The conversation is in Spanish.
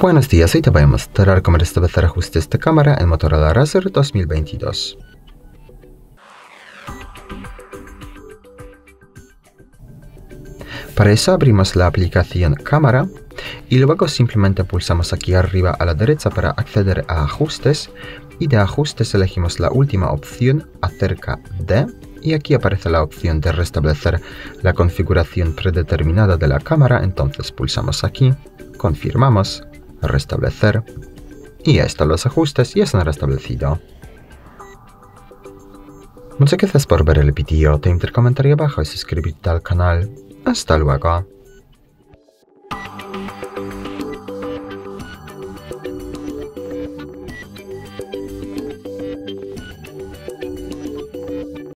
Buenos días, hoy te voy a mostrar cómo restablecer ajustes de cámara en Motorola Razr 2022. Para eso abrimos la aplicación cámara y luego simplemente pulsamos aquí arriba a la derecha para acceder a ajustes y de ajustes elegimos la última opción acerca de y aquí aparece la opción de restablecer la configuración predeterminada de la cámara entonces pulsamos aquí, confirmamos restablecer y están los ajustes ya han restablecido. Muchas gracias por ver el vídeo, te comentario abajo y suscríbete al canal. Hasta luego.